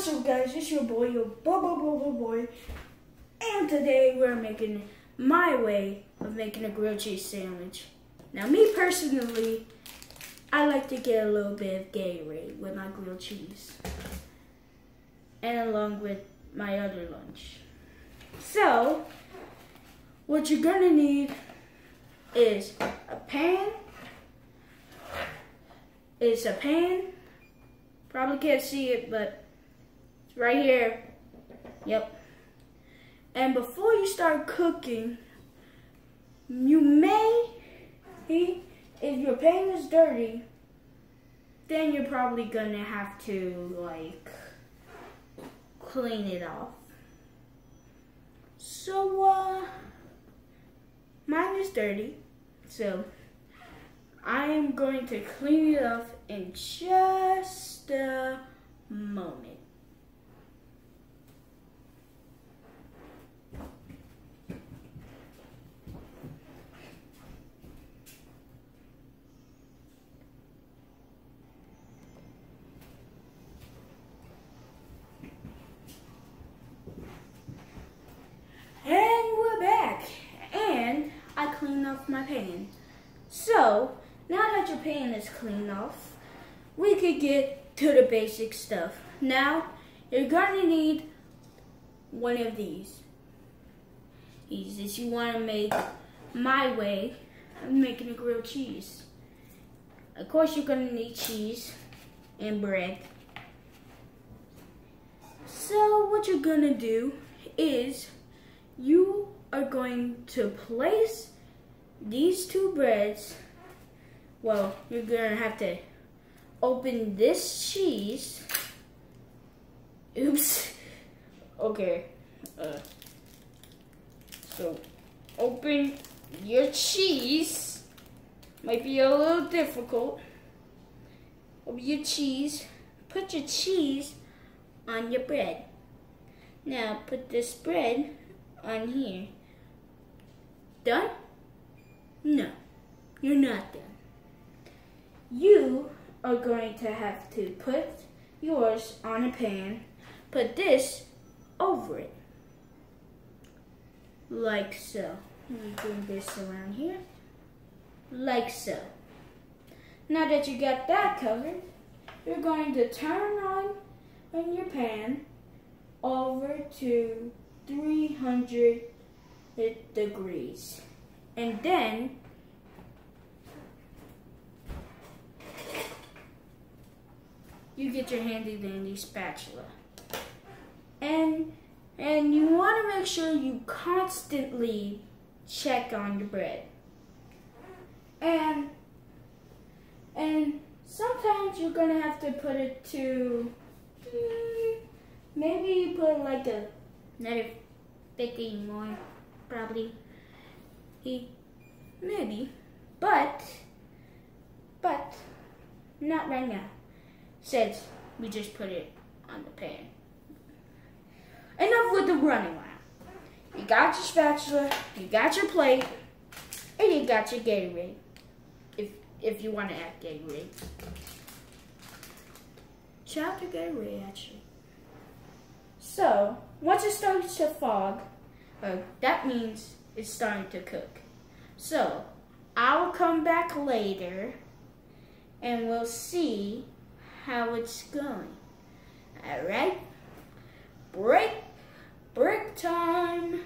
What's up guys, it's your boy, your boy, boy, boy, boy, boy. And today we're making my way of making a grilled cheese sandwich. Now me personally, I like to get a little bit of Gatorade with my grilled cheese. And along with my other lunch. So, what you're gonna need is a pan, is a pan, probably can't see it, but right here. Yep. And before you start cooking, you may, if your pan is dirty, then you're probably gonna have to like clean it off. So, uh, mine is dirty, so I am going to clean it off in just a moment. off my pan. So, now that your pan is clean off, we could get to the basic stuff. Now, you're gonna need one of these. These, if you wanna make my way of making a grilled cheese. Of course, you're gonna need cheese and bread. So, what you're gonna do is you are going to place these two breads, well, you're gonna have to open this cheese. Oops. Okay. Uh, so, open your cheese. Might be a little difficult. Open your cheese. Put your cheese on your bread. Now, put this bread on here. Done? No, you're not done. You are going to have to put yours on a pan, put this over it. Like so. Let me bring this around here. Like so. Now that you got that covered, you're going to turn on in your pan over to 300 degrees. And then you get your handy dandy spatula. And and you want to make sure you constantly check on your bread. And and sometimes you're gonna have to put it to maybe put like a another 15 more probably maybe, but, but, not right now. Since we just put it on the pan. Enough with the running around. You got your spatula, you got your plate, and you got your Gatorade. If if you want to add Gatorade. Shout out to Gatorade actually. So, once it starts to fog, uh, that means it's starting to cook. So, I'll come back later and we'll see how it's going. Alright? Break, break time.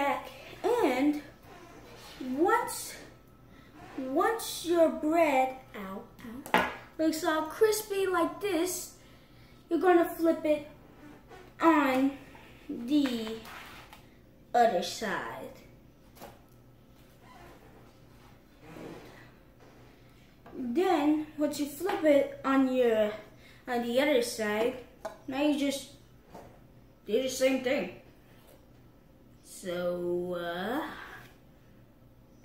Back and once once your bread out, looks all crispy like this, you're gonna flip it on the other side. Then once you flip it on your on the other side, now you just do the same thing. So, uh,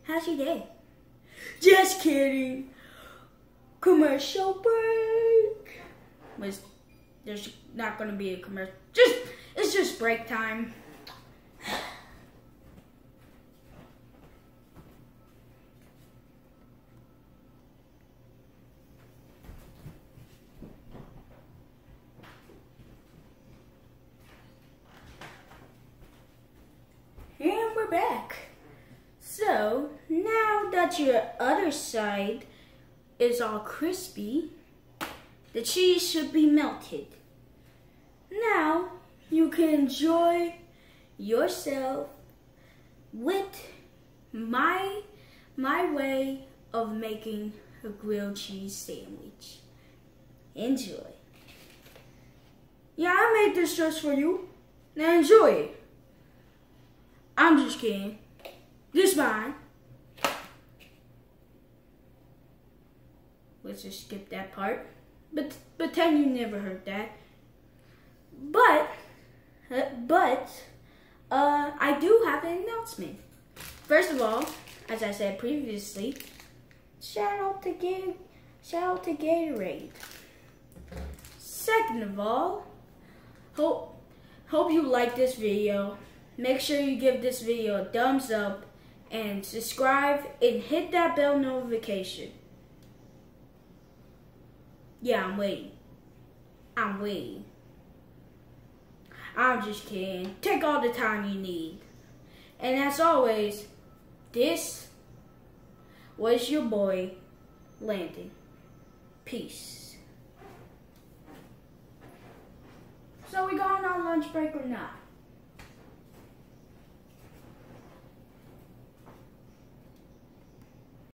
how's your day? Just kidding. Commercial break. Was there's not gonna be a commercial. Just it's just break time. And we're back. So, now that your other side is all crispy, the cheese should be melted. Now, you can enjoy yourself with my my way of making a grilled cheese sandwich. Enjoy. Yeah, I made this just for you. Now enjoy it. I'm just kidding. This mine. Let's just skip that part. But pretend you never heard that. But, uh, but, uh, I do have an announcement. First of all, as I said previously, shout out to Gator, shout out to Gatorade. Second of all, hope hope you like this video. Make sure you give this video a thumbs up and subscribe and hit that bell notification. Yeah, I'm waiting. I'm waiting. I'm just kidding. Take all the time you need. And as always, this was your boy, Landan. Peace. So we going on lunch break or not?